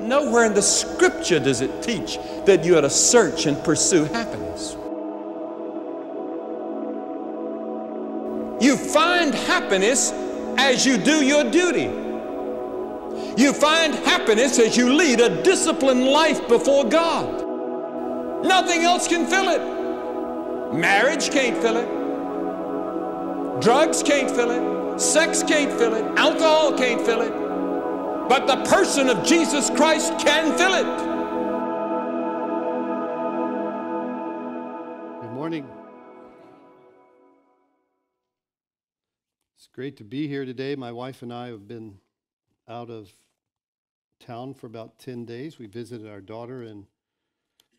Nowhere in the scripture does it teach that you are to search and pursue happiness. You find happiness as you do your duty. You find happiness as you lead a disciplined life before God. Nothing else can fill it. Marriage can't fill it. Drugs can't fill it. Sex can't fill it. Alcohol can't fill it. But the person of Jesus Christ can fill it. Good morning. It's great to be here today. My wife and I have been out of town for about 10 days. We visited our daughter in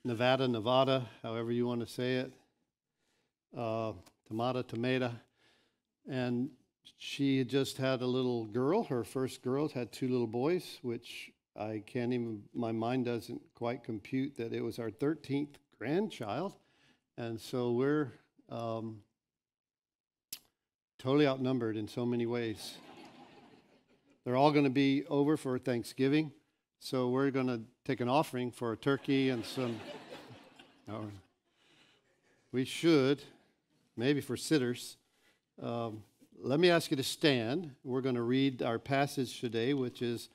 Nevada, Nevada, however you want to say it, uh, Tomato, Tomato. And she just had a little girl, her first girl, had two little boys, which I can't even, my mind doesn't quite compute that it was our 13th grandchild. And so we're um, totally outnumbered in so many ways. They're all going to be over for Thanksgiving. So we're going to take an offering for a turkey and some. we should, maybe for sitters. Um, let me ask you to stand. We're going to read our passage today, which is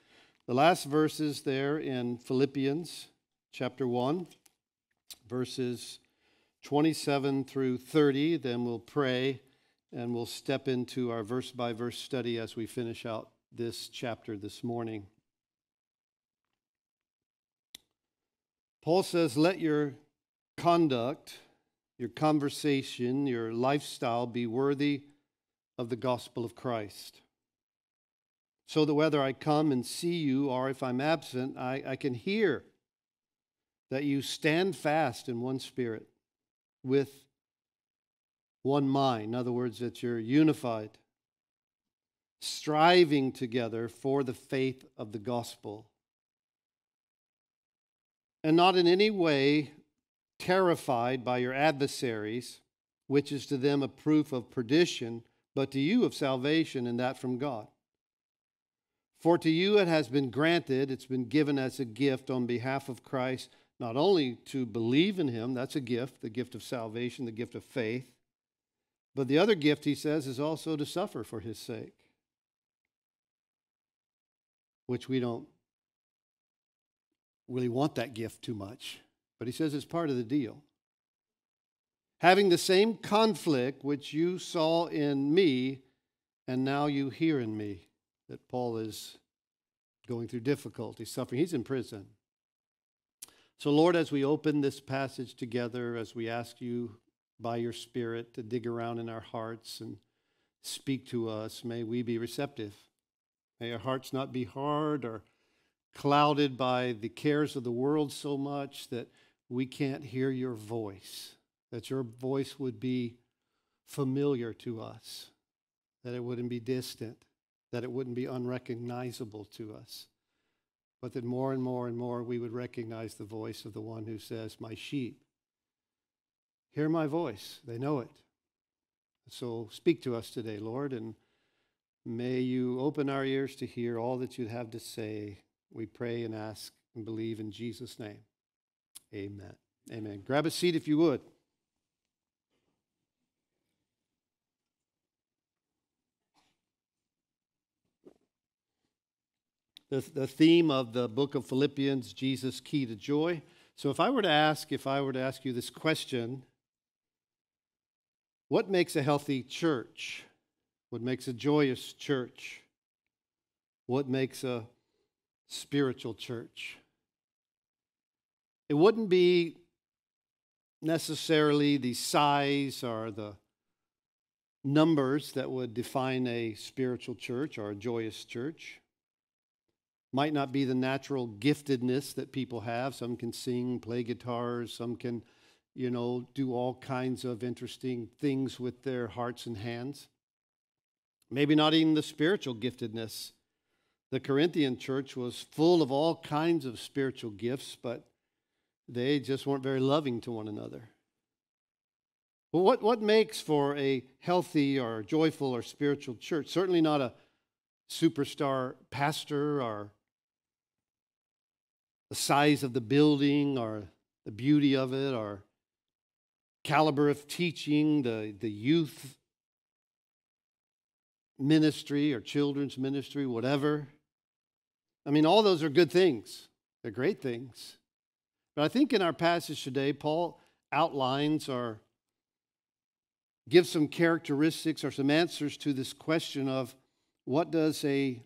the last verses there in Philippians chapter 1, verses 27 through 30. Then we'll pray and we'll step into our verse by verse study as we finish out this chapter this morning. Paul says, Let your conduct, your conversation, your lifestyle be worthy of the gospel of Christ. So that whether I come and see you or if I'm absent, I, I can hear that you stand fast in one spirit with one mind. In other words, that you're unified, striving together for the faith of the gospel and not in any way terrified by your adversaries, which is to them a proof of perdition, but to you of salvation, and that from God. For to you it has been granted, it's been given as a gift on behalf of Christ, not only to believe in him, that's a gift, the gift of salvation, the gift of faith, but the other gift, he says, is also to suffer for his sake, which we don't really want that gift too much, but he says it's part of the deal. Having the same conflict which you saw in me, and now you hear in me, that Paul is going through difficulty, suffering. He's in prison. So, Lord, as we open this passage together, as we ask you by your Spirit to dig around in our hearts and speak to us, may we be receptive. May our hearts not be hard or clouded by the cares of the world so much that we can't hear your voice, that your voice would be familiar to us, that it wouldn't be distant, that it wouldn't be unrecognizable to us, but that more and more and more we would recognize the voice of the one who says, My sheep, hear my voice. They know it. So speak to us today, Lord, and may you open our ears to hear all that you have to say we pray and ask and believe in Jesus' name. Amen. Amen. Grab a seat if you would. The, the theme of the book of Philippians, Jesus' key to joy. So if I were to ask, if I were to ask you this question, what makes a healthy church? What makes a joyous church? What makes a spiritual church. It wouldn't be necessarily the size or the numbers that would define a spiritual church or a joyous church. Might not be the natural giftedness that people have. Some can sing, play guitars, some can, you know, do all kinds of interesting things with their hearts and hands. Maybe not even the spiritual giftedness the Corinthian church was full of all kinds of spiritual gifts, but they just weren't very loving to one another. Well, what, what makes for a healthy or joyful or spiritual church? Certainly not a superstar pastor or the size of the building or the beauty of it or caliber of teaching, the, the youth ministry or children's ministry, whatever. I mean, all those are good things, they're great things. But I think in our passage today, Paul outlines or gives some characteristics or some answers to this question of what does a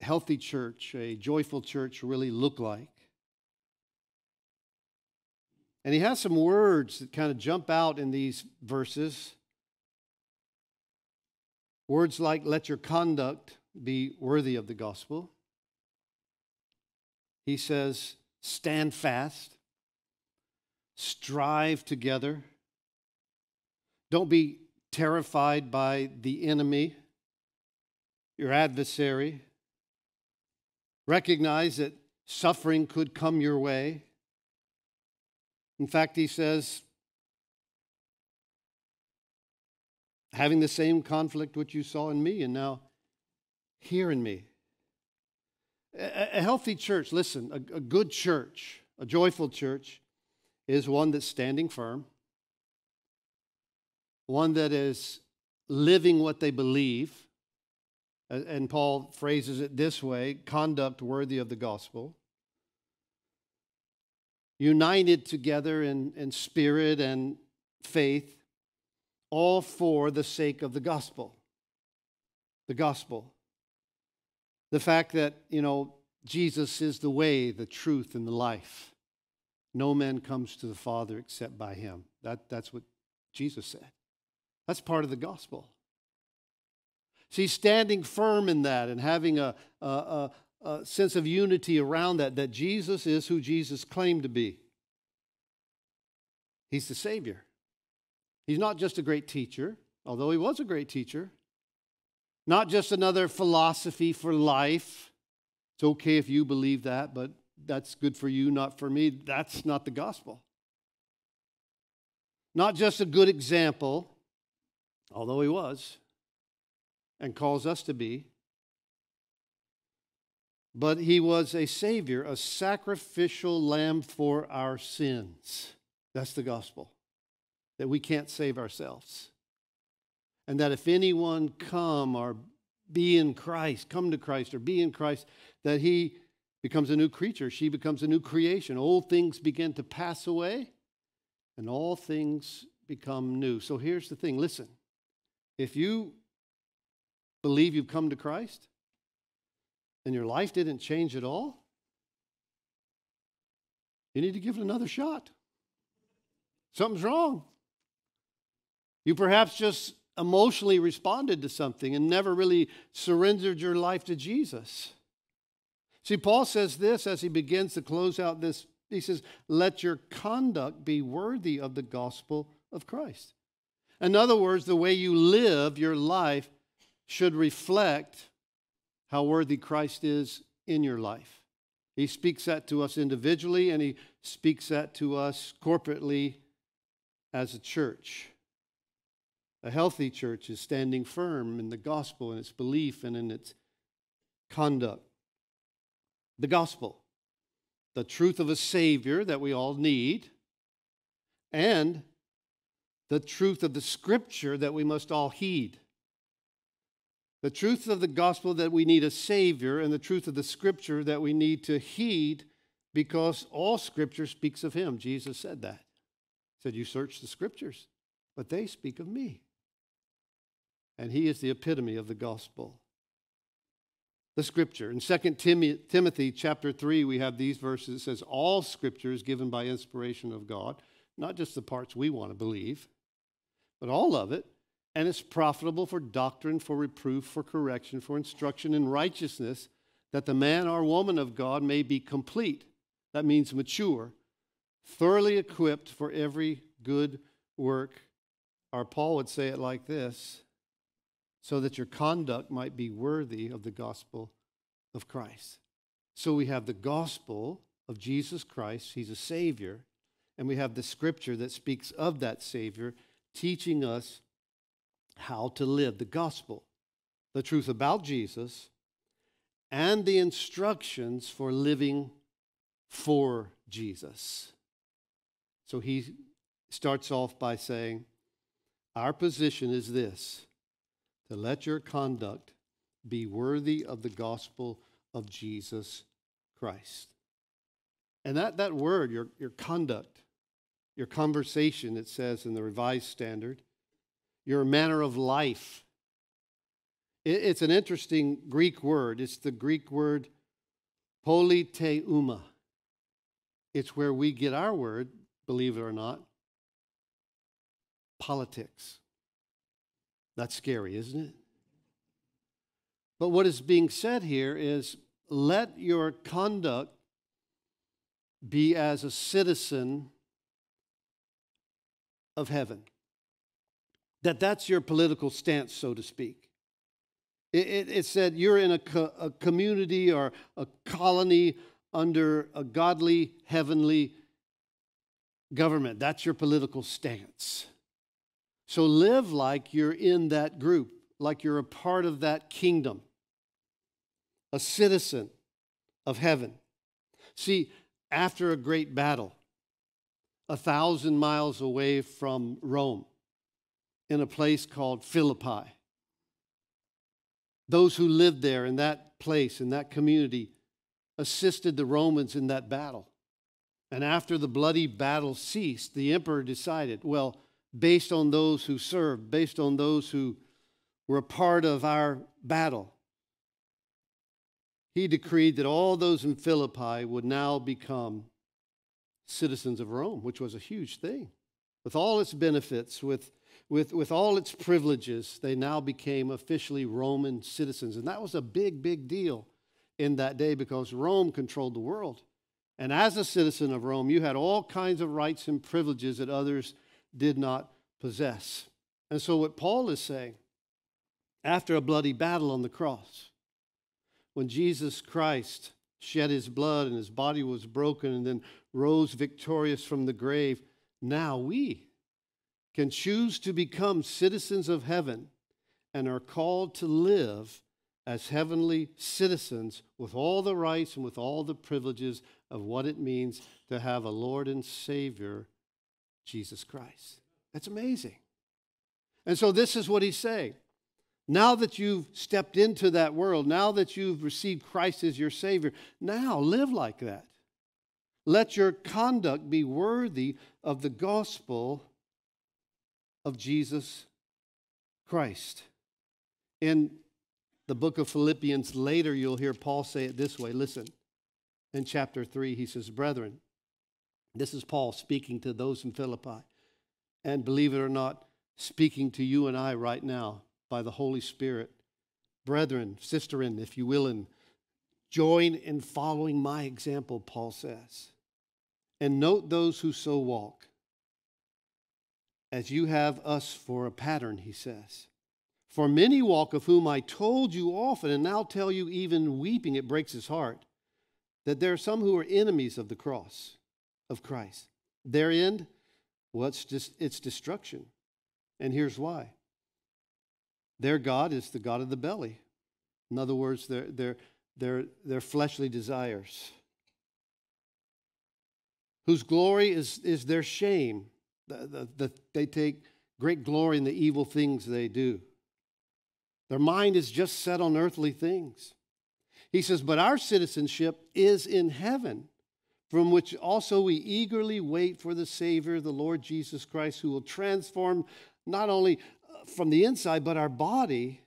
healthy church, a joyful church, really look like? And he has some words that kind of jump out in these verses. Words like, let your conduct be worthy of the gospel. He says, stand fast, strive together. Don't be terrified by the enemy, your adversary. Recognize that suffering could come your way. In fact, he says, having the same conflict which you saw in me and now here in me. A, healthy church, listen, a, a good church, a joyful church, is one that's standing firm, one that is living what they believe. And Paul phrases it this way conduct worthy of the gospel. United together in, in spirit and faith, all for the sake of the gospel. The gospel. The fact that, you know, Jesus is the way, the truth, and the life. No man comes to the Father except by him. That, that's what Jesus said. That's part of the gospel. See, standing firm in that and having a, a, a, a sense of unity around that, that Jesus is who Jesus claimed to be. He's the Savior. He's not just a great teacher, although he was a great teacher. Not just another philosophy for life. It's okay if you believe that, but that's good for you, not for me. That's not the gospel. Not just a good example, although he was and calls us to be, but he was a savior, a sacrificial lamb for our sins. That's the gospel. That we can't save ourselves and that if anyone come or be in Christ, come to Christ or be in Christ, that he becomes a new creature. She becomes a new creation. Old things begin to pass away and all things become new. So here's the thing listen, if you believe you've come to Christ and your life didn't change at all, you need to give it another shot. Something's wrong. You perhaps just emotionally responded to something and never really surrendered your life to Jesus. See, Paul says this as he begins to close out this. He says, Let your conduct be worthy of the gospel of Christ. In other words, the way you live your life should reflect how worthy Christ is in your life. He speaks that to us individually and he speaks that to us corporately as a church. A healthy church is standing firm in the gospel, in its belief, and in its conduct. The gospel, the truth of a Savior that we all need, and the truth of the Scripture that we must all heed. The truth of the gospel that we need a Savior, and the truth of the Scripture that we need to heed because all Scripture speaks of Him. Jesus said that. He said, You search the Scriptures, but they speak of me and he is the epitome of the gospel. The scripture. In 2 Timothy chapter 3, we have these verses. It says, All scripture is given by inspiration of God, not just the parts we want to believe, but all of it. And it's profitable for doctrine, for reproof, for correction, for instruction in righteousness, that the man or woman of God may be complete. That means mature, thoroughly equipped for every good work. Or Paul would say it like this so that your conduct might be worthy of the gospel of Christ. So we have the gospel of Jesus Christ, he's a savior, and we have the scripture that speaks of that savior teaching us how to live the gospel, the truth about Jesus, and the instructions for living for Jesus. So he starts off by saying, Our position is this to let your conduct be worthy of the gospel of Jesus Christ. And that, that word, your, your conduct, your conversation, it says in the Revised Standard, your manner of life. It's an interesting Greek word. It's the Greek word politeuma. It's where we get our word, believe it or not, politics. That's scary, isn't it? But what is being said here is let your conduct be as a citizen of heaven. That that's your political stance, so to speak. It, it, it said you're in a, co- a community or a colony under a godly, heavenly government. That's your political stance. So live like you're in that group, like you're a part of that kingdom, a citizen of heaven. See, after a great battle, a thousand miles away from Rome, in a place called Philippi. Those who lived there in that place, in that community, assisted the Romans in that battle. And after the bloody battle ceased, the emperor decided, well, based on those who served, based on those who were a part of our battle, he decreed that all those in Philippi would now become citizens of Rome, which was a huge thing. With all its benefits, with, with, with all its privileges, they now became officially Roman citizens. And that was a big, big deal in that day because Rome controlled the world. And as a citizen of Rome, you had all kinds of rights and privileges that others did not possess. And so, what Paul is saying, after a bloody battle on the cross, when Jesus Christ shed his blood and his body was broken and then rose victorious from the grave, now we can choose to become citizens of heaven and are called to live as heavenly citizens with all the rights and with all the privileges of what it means to have a Lord and Savior, Jesus Christ. That's amazing. And so, this is what he's saying. Now that you've stepped into that world, now that you've received Christ as your Savior, now live like that. Let your conduct be worthy of the gospel of Jesus Christ. In the book of Philippians, later you'll hear Paul say it this way. Listen, in chapter 3, he says, Brethren, this is Paul speaking to those in Philippi, and believe it or not, speaking to you and I right now by the Holy Spirit. Brethren, sisterin, if you will, and join in following my example, Paul says. And note those who so walk, as you have us for a pattern, he says. For many walk, of whom I told you often, and now tell you even weeping, it breaks his heart, that there are some who are enemies of the cross of Christ. Their end, well, it's, just, it's destruction. And here's why their God is the God of the belly. In other words, their, their, their, their fleshly desires. Whose glory is, is their shame. The, the, the, they take great glory in the evil things they do. Their mind is just set on earthly things. He says, But our citizenship is in heaven, from which also we eagerly wait for the Savior, the Lord Jesus Christ, who will transform not only uh, from the inside, but our body,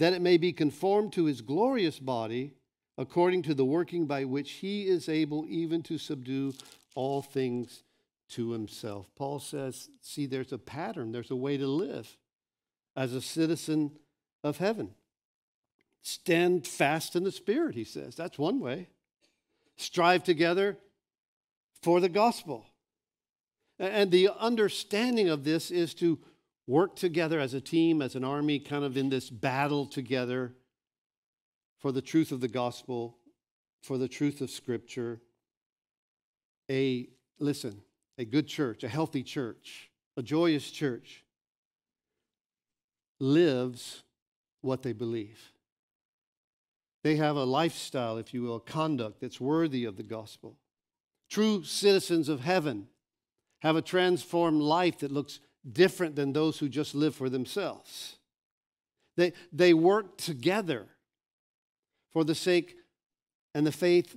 that it may be conformed to his glorious body, according to the working by which he is able even to subdue all things to himself. Paul says, see, there's a pattern, there's a way to live as a citizen of heaven. Stand fast in the Spirit, he says. That's one way. Strive together for the gospel. And the understanding of this is to work together as a team, as an army, kind of in this battle together for the truth of the gospel, for the truth of Scripture. A, listen, a good church, a healthy church, a joyous church lives what they believe. They have a lifestyle, if you will, conduct that's worthy of the gospel. true citizens of heaven, have a transformed life that looks different than those who just live for themselves. They, they work together for the sake and the faith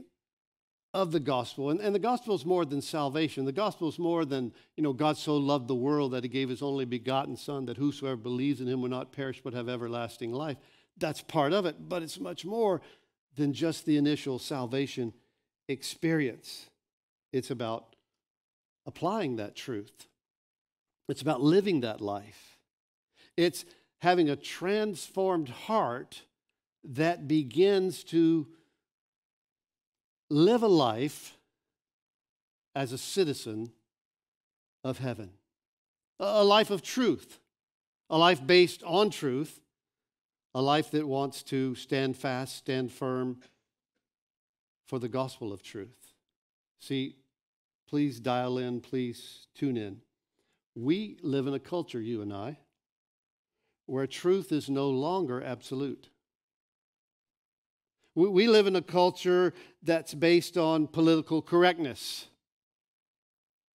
of the gospel. And, and the gospel is more than salvation. The gospel is more than, you know, God so loved the world that he gave his only begotten Son, that whosoever believes in him will not perish but have everlasting life. That's part of it, but it's much more than just the initial salvation experience. It's about applying that truth, it's about living that life. It's having a transformed heart that begins to live a life as a citizen of heaven, a life of truth, a life based on truth, a life that wants to stand fast, stand firm for the gospel of truth. See, please dial in, please tune in. We live in a culture, you and I, where truth is no longer absolute. We live in a culture that's based on political correctness.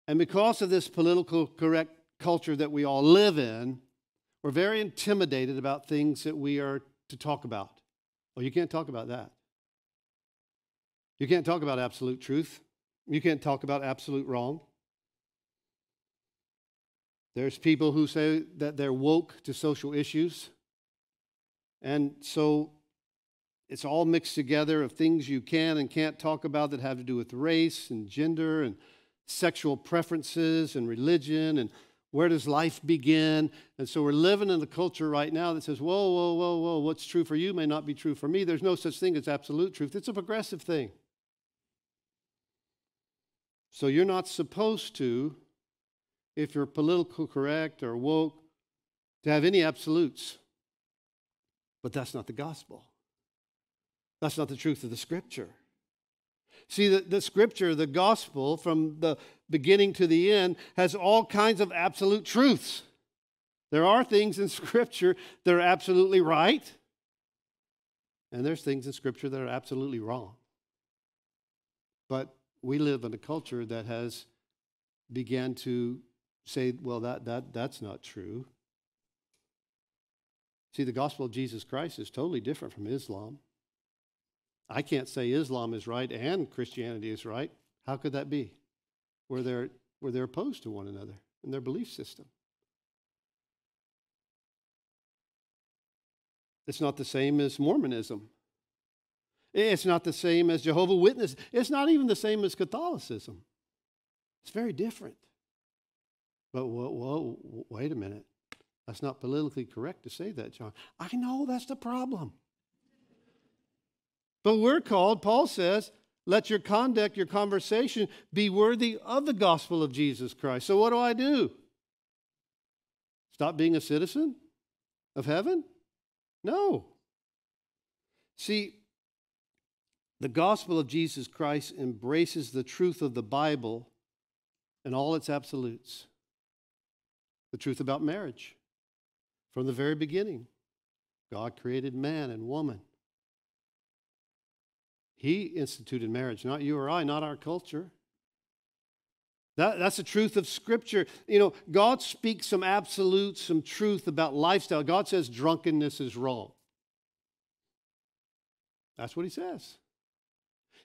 And because of this political correct culture that we all live in, we're very intimidated about things that we are to talk about. Well, you can't talk about that. You can't talk about absolute truth. You can't talk about absolute wrong. There's people who say that they're woke to social issues. And so it's all mixed together of things you can and can't talk about that have to do with race and gender and sexual preferences and religion and where does life begin? And so we're living in a culture right now that says, whoa, whoa, whoa, whoa, what's true for you may not be true for me. There's no such thing as absolute truth, it's a progressive thing. So you're not supposed to, if you're political correct or woke, to have any absolutes. But that's not the gospel. That's not the truth of the scripture. See, the, the scripture, the gospel, from the beginning to the end, has all kinds of absolute truths. There are things in scripture that are absolutely right, and there's things in scripture that are absolutely wrong. But we live in a culture that has began to say, well, that, that, that's not true. See, the gospel of Jesus Christ is totally different from Islam. I can't say Islam is right and Christianity is right. How could that be? Where they're, where they're opposed to one another in their belief system. It's not the same as Mormonism. It's not the same as Jehovah Witness. It's not even the same as Catholicism. It's very different. But whoa, whoa, wait a minute. That's not politically correct to say that, John. I know that's the problem. But we're called, Paul says, let your conduct, your conversation be worthy of the gospel of Jesus Christ. So what do I do? Stop being a citizen of heaven? No. See, the gospel of Jesus Christ embraces the truth of the Bible and all its absolutes. The truth about marriage from the very beginning. God created man and woman. He instituted marriage, not you or I, not our culture. That, that's the truth of Scripture. You know, God speaks some absolute, some truth about lifestyle. God says drunkenness is wrong. That's what He says.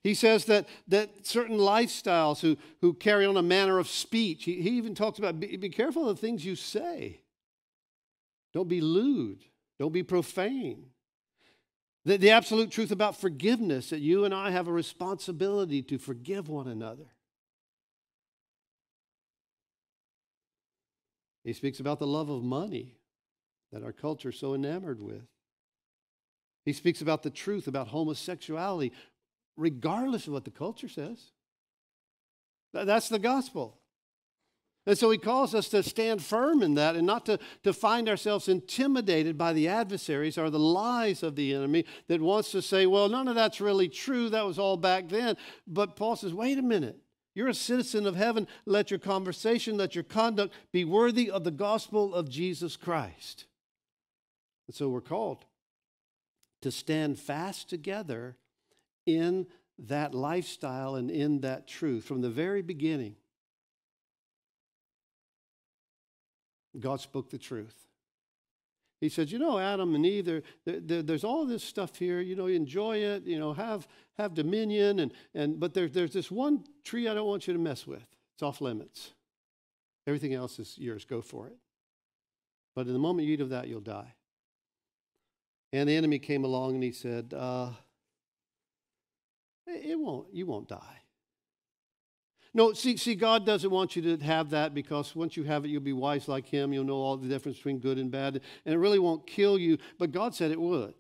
He says that, that certain lifestyles who, who carry on a manner of speech, he, he even talks about be, be careful of the things you say. Don't be lewd, don't be profane. The, the absolute truth about forgiveness that you and I have a responsibility to forgive one another. He speaks about the love of money that our culture is so enamored with. He speaks about the truth about homosexuality, regardless of what the culture says. That's the gospel. And so he calls us to stand firm in that and not to, to find ourselves intimidated by the adversaries or the lies of the enemy that wants to say, well, none of that's really true. That was all back then. But Paul says, wait a minute. You're a citizen of heaven. Let your conversation, let your conduct be worthy of the gospel of Jesus Christ. And so we're called to stand fast together in that lifestyle and in that truth from the very beginning. God spoke the truth. He said, You know, Adam and Eve, there, there, there's all this stuff here. You know, enjoy it, you know, have, have dominion. And, and, but there, there's this one tree I don't want you to mess with. It's off limits. Everything else is yours. Go for it. But in the moment you eat of that, you'll die. And the enemy came along and he said, uh, it won't, you won't die. No, see, see, God doesn't want you to have that because once you have it, you'll be wise like Him. You'll know all the difference between good and bad, and it really won't kill you. But God said it would.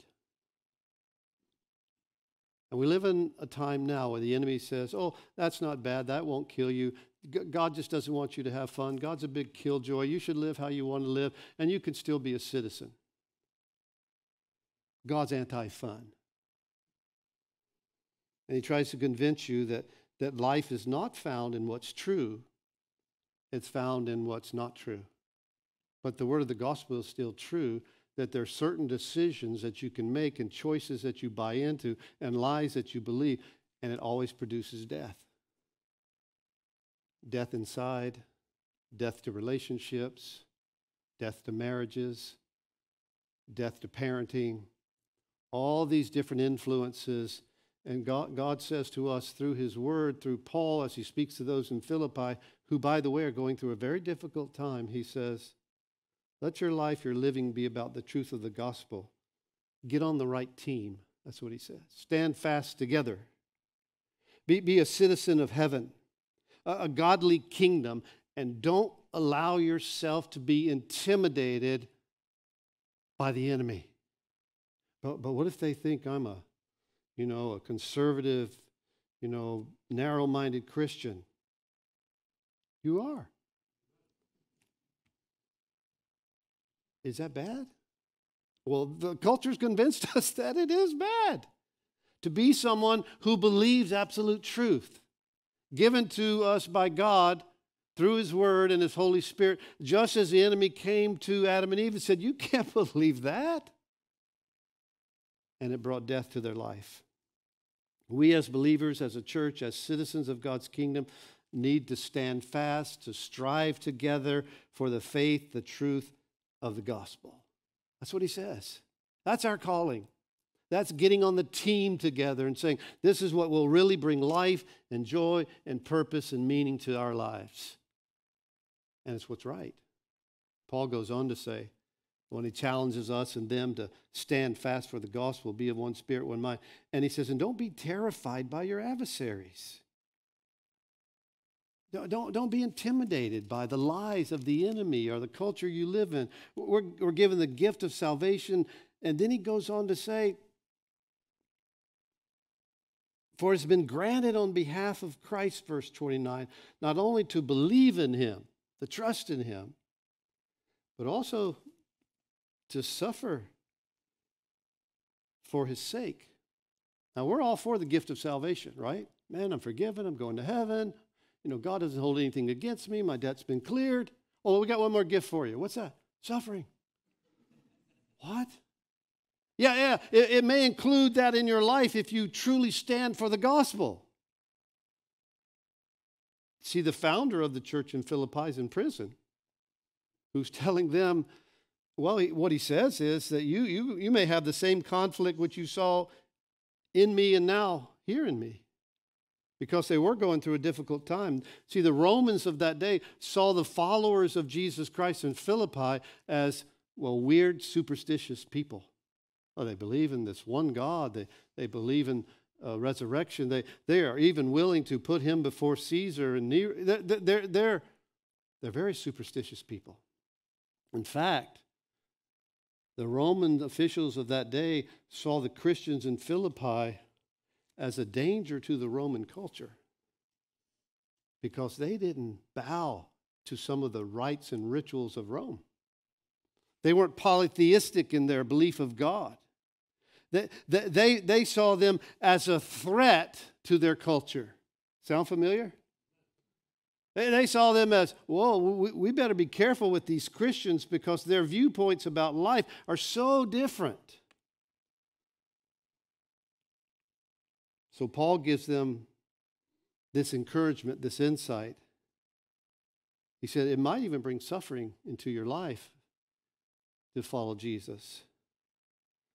And we live in a time now where the enemy says, Oh, that's not bad. That won't kill you. God just doesn't want you to have fun. God's a big killjoy. You should live how you want to live, and you can still be a citizen. God's anti fun. And he tries to convince you that, that life is not found in what's true, it's found in what's not true. But the word of the gospel is still true that there are certain decisions that you can make and choices that you buy into and lies that you believe, and it always produces death. Death inside, death to relationships, death to marriages, death to parenting, all these different influences and God, God says to us through his word, through Paul, as he speaks to those in Philippi, who, by the way, are going through a very difficult time, he says, Let your life, your living be about the truth of the gospel. Get on the right team. That's what he says. Stand fast together. Be, be a citizen of heaven, a, a godly kingdom, and don't allow yourself to be intimidated by the enemy. But, but what if they think I'm a you know, a conservative, you know, narrow minded Christian. You are. Is that bad? Well, the culture's convinced us that it is bad to be someone who believes absolute truth given to us by God through His Word and His Holy Spirit, just as the enemy came to Adam and Eve and said, You can't believe that. And it brought death to their life. We, as believers, as a church, as citizens of God's kingdom, need to stand fast, to strive together for the faith, the truth of the gospel. That's what he says. That's our calling. That's getting on the team together and saying, this is what will really bring life and joy and purpose and meaning to our lives. And it's what's right. Paul goes on to say, when he challenges us and them to stand fast for the gospel, be of one spirit, one mind. And he says, and don't be terrified by your adversaries. Don't, don't, don't be intimidated by the lies of the enemy or the culture you live in. We're, we're given the gift of salvation. And then he goes on to say, For it's been granted on behalf of Christ, verse 29, not only to believe in him, to trust in him, but also to suffer for his sake. Now, we're all for the gift of salvation, right? Man, I'm forgiven. I'm going to heaven. You know, God doesn't hold anything against me. My debt's been cleared. Oh, we got one more gift for you. What's that? Suffering. What? Yeah, yeah. It, it may include that in your life if you truly stand for the gospel. See, the founder of the church in Philippi is in prison, who's telling them well, he, what he says is that you, you, you may have the same conflict which you saw in me and now here in me because they were going through a difficult time. See, the Romans of that day saw the followers of Jesus Christ in Philippi as, well, weird, superstitious people. Oh, they believe in this one God, they, they believe in uh, resurrection. They, they are even willing to put him before Caesar and Nero. They're, they're, they're, they're very superstitious people. In fact, the Roman officials of that day saw the Christians in Philippi as a danger to the Roman culture because they didn't bow to some of the rites and rituals of Rome. They weren't polytheistic in their belief of God. They, they, they saw them as a threat to their culture. Sound familiar? They, they saw them as, whoa, we, we better be careful with these Christians because their viewpoints about life are so different. So Paul gives them this encouragement, this insight. He said it might even bring suffering into your life to follow Jesus.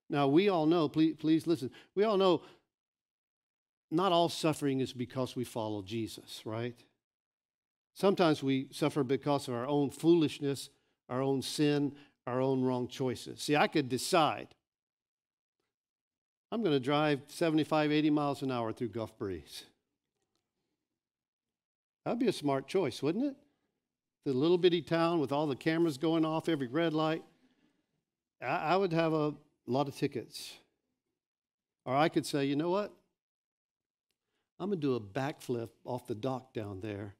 Now, we all know, please, please listen, we all know not all suffering is because we follow Jesus, right? Sometimes we suffer because of our own foolishness, our own sin, our own wrong choices. See, I could decide I'm going to drive 75, 80 miles an hour through Gulf Breeze. That'd be a smart choice, wouldn't it? The little bitty town with all the cameras going off, every red light. I, I would have a lot of tickets. Or I could say, you know what? I'm going to do a backflip off the dock down there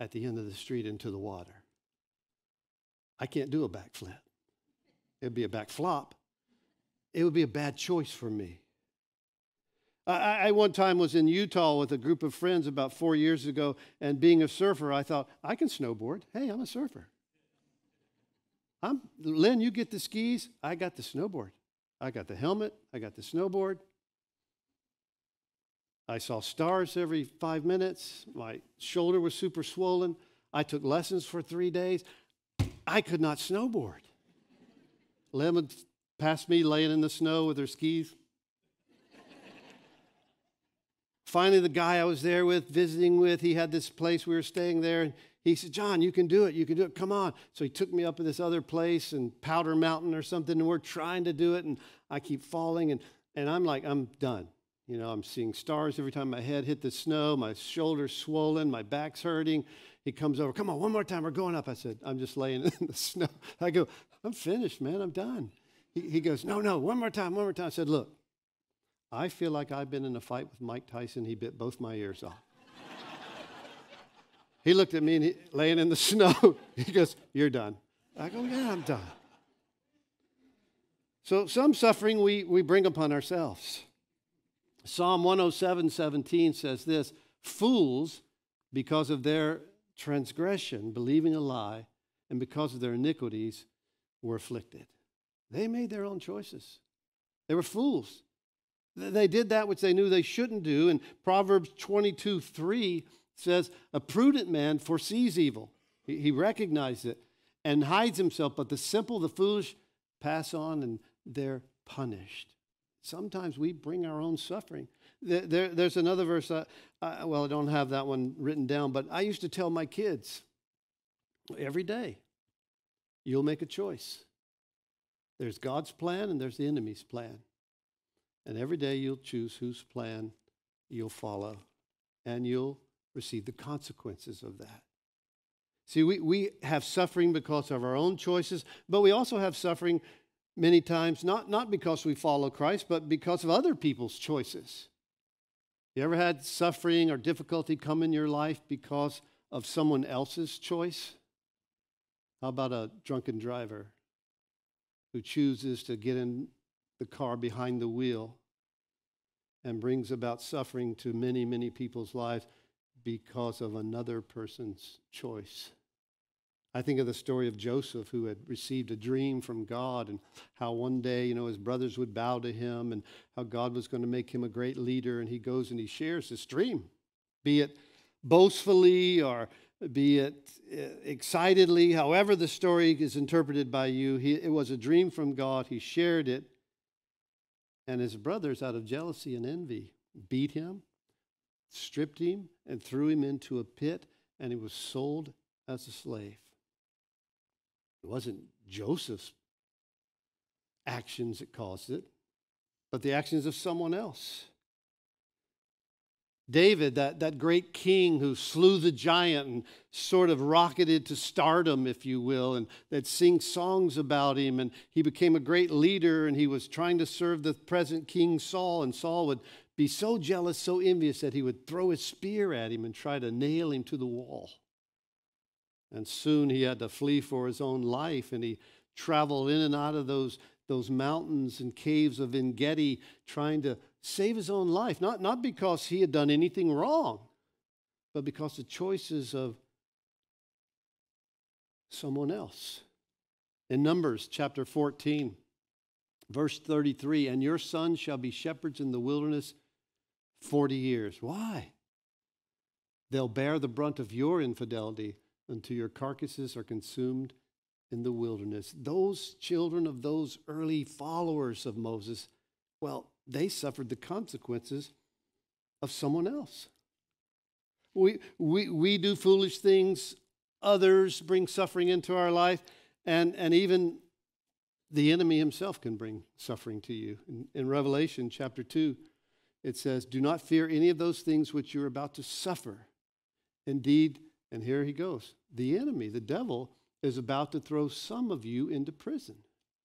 at the end of the street into the water. I can't do a backflip. It'd be a backflop. It would be a bad choice for me. I, I, one time was in Utah with a group of friends about four years ago, and being a surfer, I thought, I can snowboard. Hey, I'm a surfer. I'm, Lynn, you get the skis, I got the snowboard. I got the helmet, I got the snowboard. I saw stars every five minutes. My shoulder was super swollen. I took lessons for three days. I could not snowboard. Lemon passed me laying in the snow with her skis. Finally, the guy I was there with, visiting with, he had this place we were staying there, and he said, John, you can do it. You can do it. Come on. So he took me up to this other place in Powder Mountain or something, and we're trying to do it, and I keep falling, and, and I'm like, I'm done. You know, I'm seeing stars every time my head hit the snow, my shoulder's swollen, my back's hurting. He comes over, come on, one more time, we're going up. I said, I'm just laying in the snow. I go, I'm finished, man, I'm done. He, he goes, no, no, one more time, one more time. I said, look, I feel like I've been in a fight with Mike Tyson. He bit both my ears off. he looked at me and he, laying in the snow. he goes, You're done. I go, Yeah, I'm done. So some suffering we, we bring upon ourselves. Psalm 107 17 says this Fools, because of their transgression, believing a lie, and because of their iniquities, were afflicted. They made their own choices. They were fools. They did that which they knew they shouldn't do. And Proverbs 22 3 says, A prudent man foresees evil. He, he recognizes it and hides himself, but the simple, the foolish pass on and they're punished. Sometimes we bring our own suffering. There, there, there's another verse, uh, uh, well, I don't have that one written down, but I used to tell my kids every day, you'll make a choice. There's God's plan and there's the enemy's plan. And every day you'll choose whose plan you'll follow, and you'll receive the consequences of that. See, we, we have suffering because of our own choices, but we also have suffering many times, not, not because we follow Christ, but because of other people's choices. You ever had suffering or difficulty come in your life because of someone else's choice? How about a drunken driver who chooses to get in the car behind the wheel and brings about suffering to many, many people's lives because of another person's choice. I think of the story of Joseph, who had received a dream from God, and how one day, you know, his brothers would bow to him, and how God was going to make him a great leader. And he goes and he shares this dream, be it boastfully or be it uh, excitedly, however the story is interpreted by you. He, it was a dream from God. He shared it, and his brothers, out of jealousy and envy, beat him, stripped him, and threw him into a pit, and he was sold as a slave. It wasn't Joseph's actions that caused it, but the actions of someone else. David, that, that great king who slew the giant and sort of rocketed to stardom, if you will, and that sing songs about him. And he became a great leader and he was trying to serve the present King Saul. And Saul would be so jealous, so envious that he would throw his spear at him and try to nail him to the wall. And soon he had to flee for his own life and he traveled in and out of those, those mountains and caves of En Gedi trying to save his own life, not, not because he had done anything wrong, but because the choices of someone else. In Numbers chapter 14, verse 33 And your sons shall be shepherds in the wilderness, 40 years. Why? They'll bear the brunt of your infidelity until your carcasses are consumed in the wilderness. Those children of those early followers of Moses, well, they suffered the consequences of someone else. We, we, we do foolish things, others bring suffering into our life, and, and even the enemy himself can bring suffering to you. In, in Revelation chapter 2, it says, Do not fear any of those things which you're about to suffer. Indeed, and here he goes the enemy, the devil, is about to throw some of you into prison.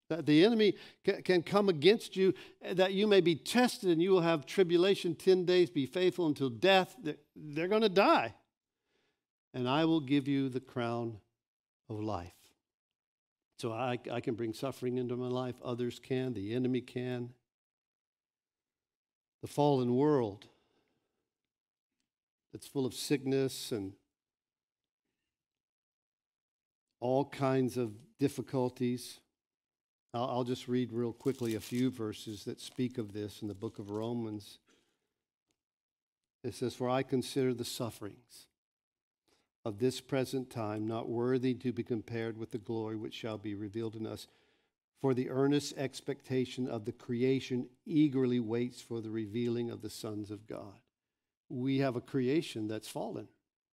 That the enemy can come against you, eh, that you may be tested and you will have tribulation 10 days, be faithful until death. They're going to die. And I will give you the crown of life. So I, I can bring suffering into my life, others can, the enemy can. The fallen world that's full of sickness and all kinds of difficulties. I'll, I'll, just read real quickly a few verses that speak of this in the book of Romans. It says, For I consider the sufferings of this present time not worthy to be compared with the glory which shall be revealed in us. For the earnest expectation of the creation eagerly waits for the revealing of the sons of God. We have a creation that's fallen,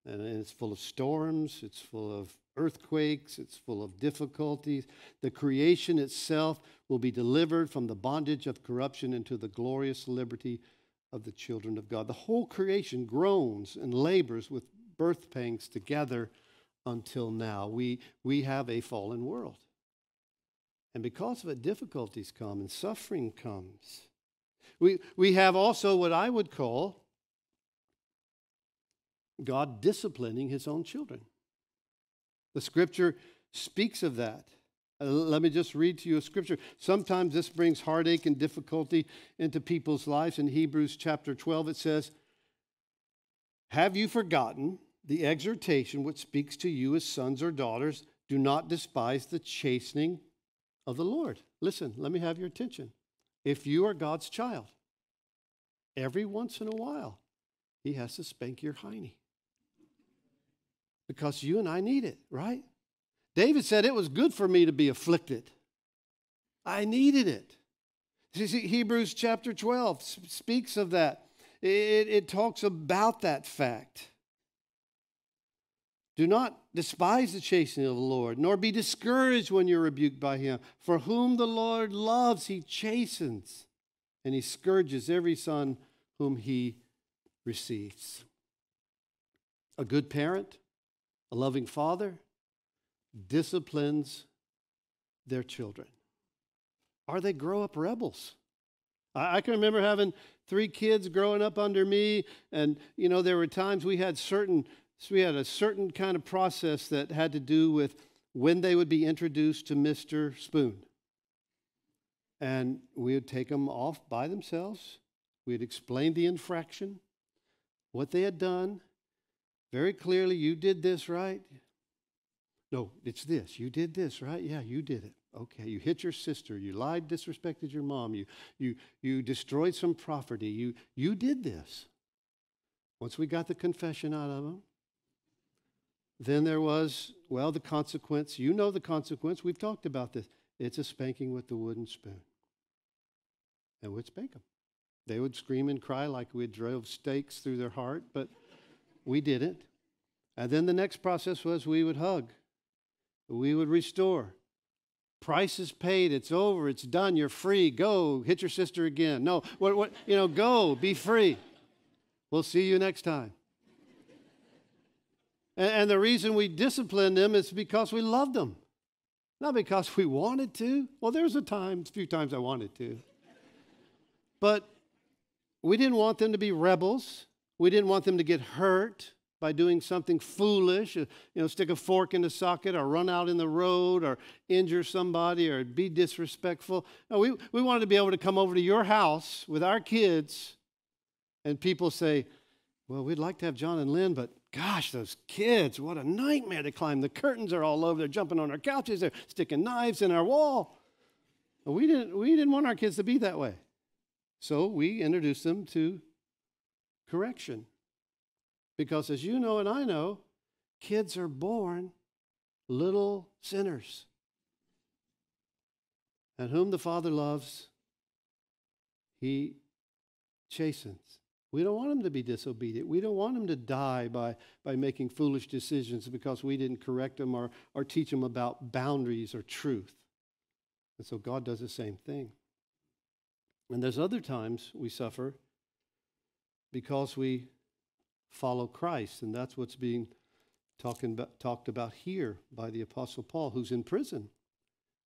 and it's full of storms, it's full of earthquakes, it's full of difficulties. The creation itself will be delivered from the bondage of corruption into the glorious liberty of the children of God. The whole creation groans and labors with birth pangs together until now. We, we have a fallen world. And because of it, difficulties come and suffering comes. We, we have also what I would call God disciplining his own children. The scripture speaks of that. Uh, let me just read to you a scripture. Sometimes this brings heartache and difficulty into people's lives. In Hebrews chapter 12, it says, Have you forgotten the exhortation which speaks to you as sons or daughters? Do not despise the chastening of the Lord. Listen, let me have your attention. If you are God's child, every once in a while, He has to spank your hiney because you and I need it, right? David said, It was good for me to be afflicted. I needed it. See, Hebrews chapter 12 speaks of that. It, it talks about that fact. Do not despise the chastening of the Lord, nor be discouraged when you're rebuked by him. For whom the Lord loves, he chastens, and he scourges every son whom he receives. A good parent a loving father disciplines their children. Are they grow up rebels. I, can remember having three kids growing up under me, and you know, there were times we had certain we had a certain kind of process that had to do with when they would be introduced to Mr. Spoon. And we would take them off by themselves. We'd explain the infraction, what they had done, very clearly, you did this, right? No, it's this. You did this, right? Yeah, you did it. Okay, you hit your sister, you lied, disrespected your mom, you, you, you destroyed some property, you, you did this. Once we got the confession out of them, then there was, well, the consequence. You know the consequence. We've talked about this. It's a spanking with the wooden spoon. And we'd spank them. They would scream and cry like we drove stakes through their heart, but we didn't. And then the next process was we would hug, we would restore. Price is paid. It's over. It's done. You're free. Go hit your sister again. No, what, what, you know, go. Be free. We'll see you next time. And, and the reason we disciplined them is because we loved them, not because we wanted to. Well, there was a time, a few times I wanted to, but we didn't want them to be rebels. We didn't want them to get hurt by doing something foolish, uh, you know, stick a fork in the socket or run out in the road or injure somebody or be disrespectful. No, we, we wanted to be able to come over to your house with our kids and people say, well, we'd like to have John and Lynn, but gosh, those kids, what a nightmare to climb. The curtains are all over. They're jumping on our couches. They're sticking knives in our wall. We didn't, we didn't want our kids to be that way. So we introduced them to correction. Because as you know and I know, kids are born little sinners. And whom the Father loves, he chastens. We don't want them to be disobedient. We don't want them to die by, by making foolish decisions because we didn't correct them or, or teach them about boundaries or truth. And so God does the same thing. And there's other times we suffer because we follow Christ, and that's what's being talking about, talked about here by the Apostle Paul, who's in prison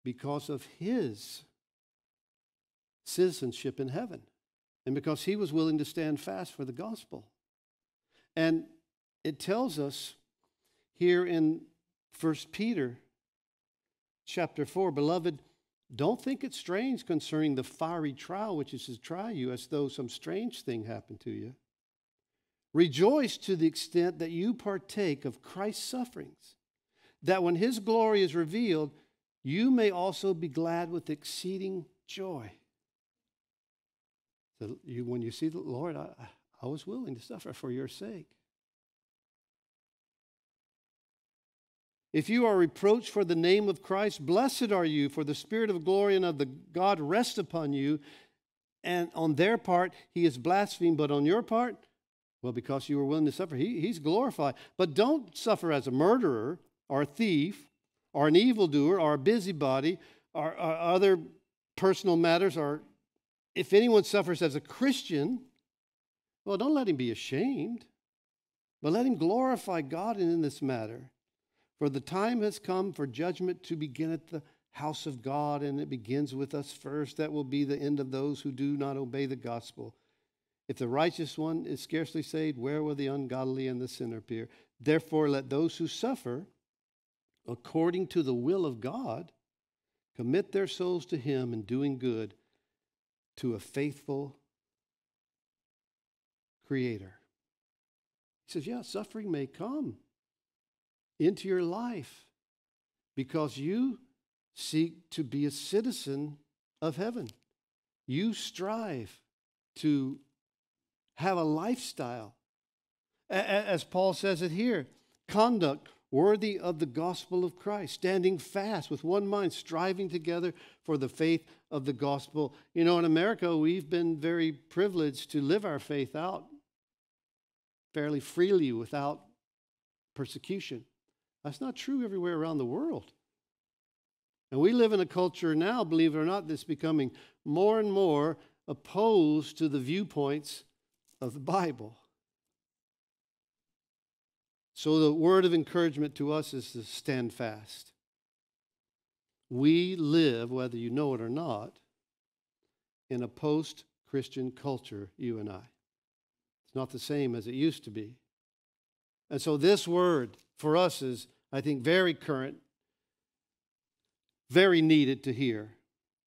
because of his citizenship in heaven and because he was willing to stand fast for the gospel. And it tells us here in 1 Peter chapter 4, beloved, don't think it strange concerning the fiery trial which is to try you as though some strange thing happened to you. Rejoice to the extent that you partake of Christ's sufferings, that when his glory is revealed, you may also be glad with exceeding joy. So you, when you see the Lord, I, I was willing to suffer for your sake. If you are reproached for the name of Christ, blessed are you, for the Spirit of glory and of the God rest upon you. And on their part, he is blasphemed, but on your part, well, because you were willing to suffer, he, he's glorified. But don't suffer as a murderer or a thief or an evildoer or a busybody or, or other personal matters or if anyone suffers as a Christian, well, don't let him be ashamed, but let him glorify God in this matter. For the time has come for judgment to begin at the house of God, and it begins with us first. That will be the end of those who do not obey the gospel. If the righteous one is scarcely saved, where will the ungodly and the sinner appear? Therefore, let those who suffer according to the will of God commit their souls to Him in doing good to a faithful Creator. He says, Yeah, suffering may come into your life because you seek to be a citizen of heaven. You strive to have a lifestyle. As Paul says it here, conduct worthy of the gospel of Christ, standing fast with one mind, striving together for the faith of the gospel. You know, in America, we've been very privileged to live our faith out fairly freely without persecution. That's not true everywhere around the world. And we live in a culture now, believe it or not, that's becoming more and more opposed to the viewpoints of the Bible. So, the word of encouragement to us is to stand fast. We live, whether you know it or not, in a post Christian culture, you and I. It's not the same as it used to be. And so, this word for us is, I think, very current, very needed to hear.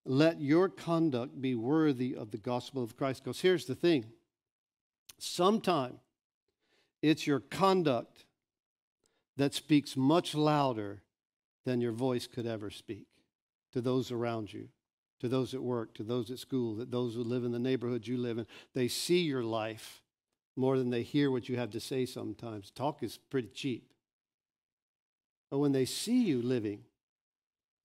Let your conduct be worthy of the gospel of Christ. Because here's the thing sometime it's your conduct that speaks much louder than your voice could ever speak to those around you, to those at work, to those at school, to those who live in the neighborhood you live in. They see your life more than they hear what you have to say sometimes. Talk is pretty cheap. But when they see you living,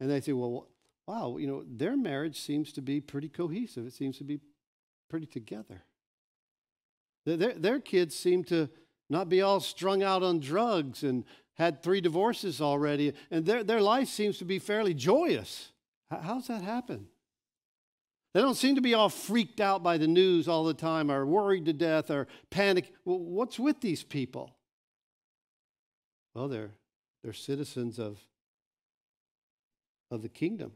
and they say, well, wow, you know, their marriage seems to be pretty cohesive. It seems to be pretty together. Their, their kids seem to not be all strung out on drugs and had three divorces already, and their, their life seems to be fairly joyous. How's that happen? They don't seem to be all freaked out by the news all the time or worried to death or panic. Well, what's with these people? Well, they're, they're citizens of, of the kingdom.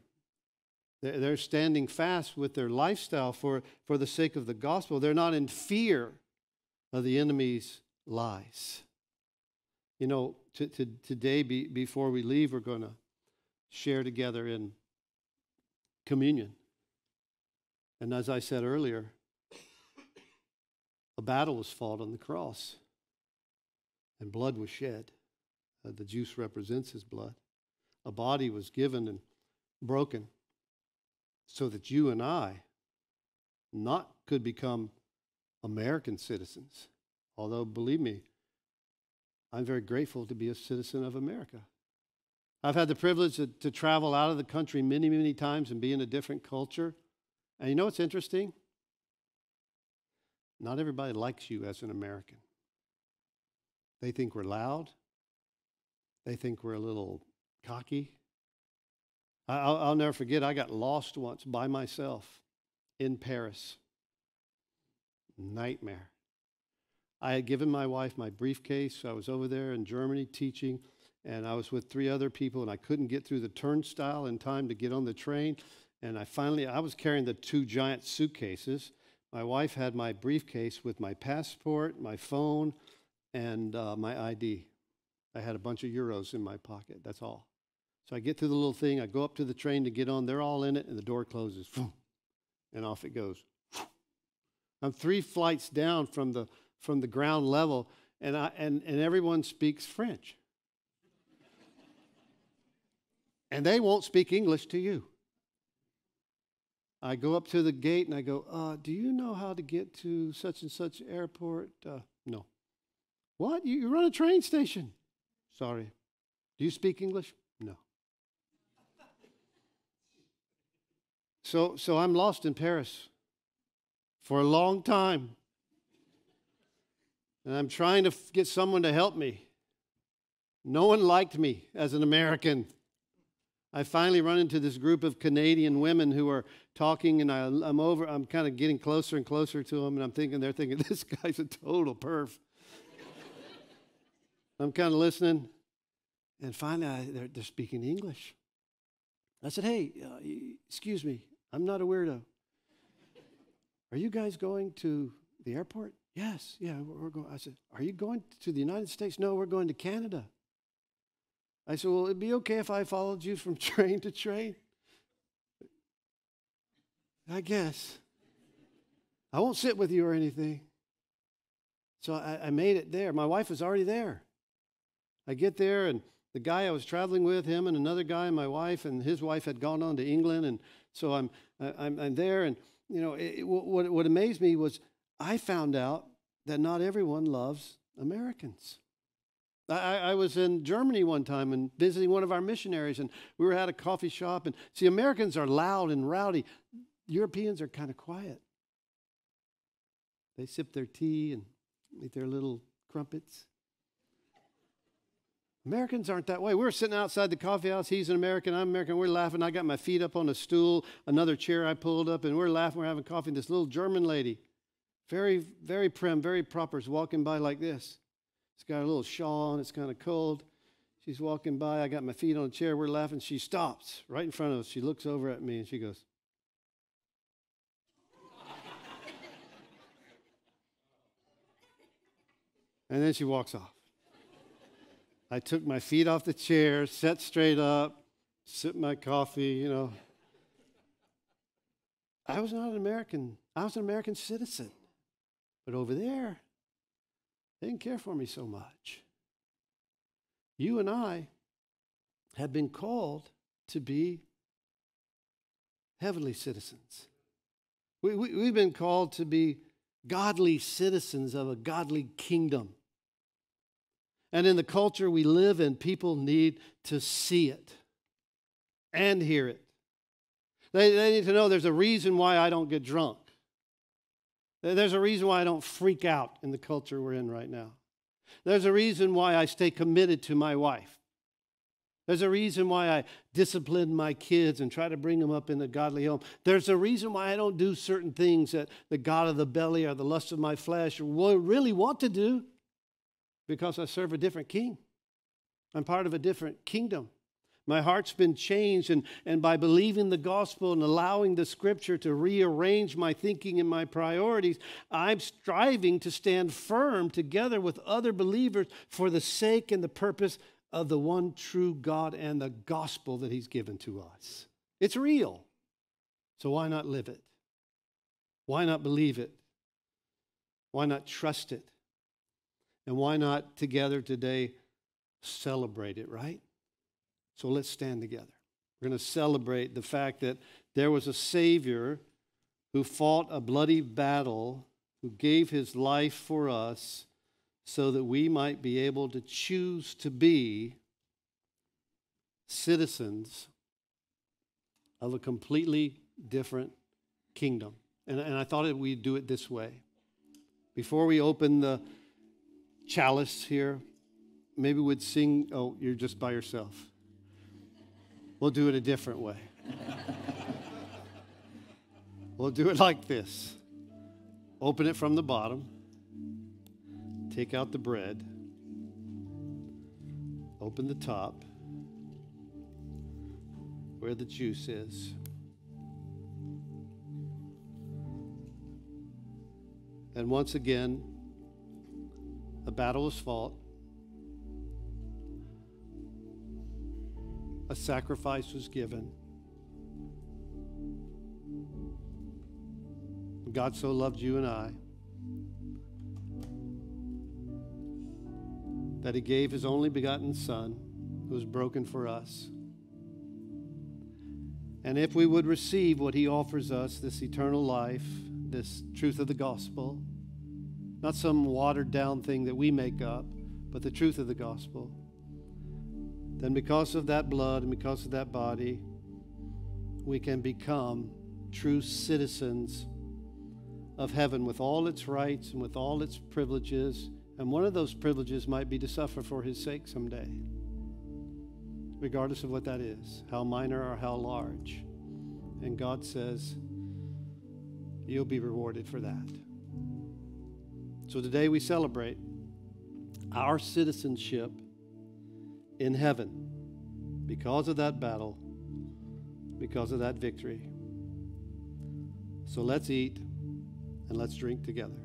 They're, standing fast with their lifestyle for, for the sake of the gospel. They're not in fear of the enemy's lies. You know, to, to, today, be, before we leave, we're going to share together in communion. And as I said earlier, a battle was fought on the cross, and blood was shed. Uh, the juice represents his blood. A body was given and broken so that you and I not could become American citizens, Although, believe me, I'm very grateful to be a citizen of America. I've had the privilege to, to, travel out of the country many, many times and be in a different culture. And you know what's interesting? Not everybody likes you as an American. They think we're loud, they think we're a little cocky. I'll, I'll never forget, I got lost once by myself in Paris. Nightmare. I had given my wife my briefcase. I was over there in Germany teaching, and I was with three other people, and I couldn't get through the turnstile in time to get on the train. And I finally, I was carrying the two giant suitcases. My wife had my briefcase with my passport, my phone, and uh, my ID. I had a bunch of euros in my pocket. That's all. So I get through the little thing. I go up to the train to get on. They're all in it, and the door closes, and off it goes. I'm three flights down from the from the ground level, and, I, and, and everyone speaks French. and they won't speak English to you. I go up to the gate and I go, uh, Do you know how to get to such and such airport? Uh, no. What? You, you run a train station? Sorry. Do you speak English? No. so, so I'm lost in Paris for a long time. And I'm trying to get someone to help me. No one liked me as an American. I finally run into this group of Canadian women who are talking, and I, am over. I'm kind of getting closer and closer to them, and I'm thinking they're thinking this guy's a total perf. I'm kind of listening, and finally I, they're, they're, speaking English. I said, "Hey, uh, excuse me, I'm not a weirdo. Are you guys going to the airport?" Yes, yeah, we're going. I said, Are you going to the United States? No, we're going to Canada. I said, Well, it'd be okay if I followed you from train to train. I guess. I won't sit with you or anything. So I, I made it there. My wife was already there. I get there, and the guy I was traveling with, him and another guy, and my wife, and his wife had gone on to England. And so I'm, I'm, I'm there, and you know, it, what, what amazed me was I found out that not everyone loves Americans. I, I, was in Germany one time and visiting one of our missionaries, and we were at a coffee shop. And see, Americans are loud and rowdy. Europeans are kind of quiet. They sip their tea and eat their little crumpets. Americans aren't that way. We were sitting outside the coffee house. He's an American, I'm American. We're laughing. I got my feet up on a stool, another chair I pulled up, and we're laughing. We're having coffee. This little German lady very, very prim, very proper. Is walking by like this. She's got a little shawl on. It's kind of cold. She's walking by. I got my feet on a chair. We're laughing. She stops right in front of us. She looks over at me and she goes, and then she walks off. I took my feet off the chair, sat straight up, sipped my coffee, you know. I was not an American. I was an American citizen. But over there, they didn't care for me so much. You and I have been called to be heavenly citizens. We, we, we've been called to be godly citizens of a godly kingdom. And in the culture we live in, people need to see it and hear it. They, they need to know there's a reason why I don't get drunk. There's a reason why I don't freak out in the culture we're in right now. There's a reason why I stay committed to my wife. There's a reason why I discipline my kids and try to bring them up in a godly home. There's a reason why I don't do certain things that the God of the belly or the lust of my flesh really want to do because I serve a different king. I'm part of a different kingdom. My heart's been changed, and, and by believing the gospel and allowing the scripture to rearrange my thinking and my priorities, I'm striving to stand firm together with other believers for the sake and the purpose of the one true God and the gospel that He's given to us. It's real. So why not live it? Why not believe it? Why not trust it? And why not together today celebrate it, right? So let's stand together. We're going to celebrate the fact that there was a Savior who fought a bloody battle, who gave his life for us, so that we might be able to choose to be citizens of a completely different kingdom. And, and I thought we'd do it this way. Before we open the chalice here, maybe we'd sing. Oh, you're just by yourself. We'll do it a different way. we'll do it like this open it from the bottom, take out the bread, open the top where the juice is. And once again, a battle was fought. A sacrifice was given. God so loved you and I that he gave his only begotten Son who was broken for us. And if we would receive what he offers us, this eternal life, this truth of the gospel, not some watered down thing that we make up, but the truth of the gospel, then because of that blood and because of that body, we can become true citizens of heaven with all its rights and with all its privileges. And one of those privileges might be to suffer for his sake someday, regardless of what that is, how minor or how large. And God says, You'll be rewarded for that. So today we celebrate our citizenship in heaven because of that battle, because of that victory. So let's eat and let's drink together.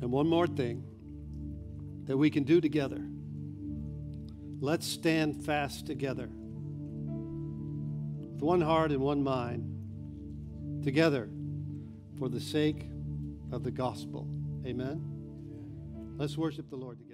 And one more thing that we can do together. Let's stand fast together with one heart and one mind, together for the sake of the gospel. Amen. Let's worship the Lord together.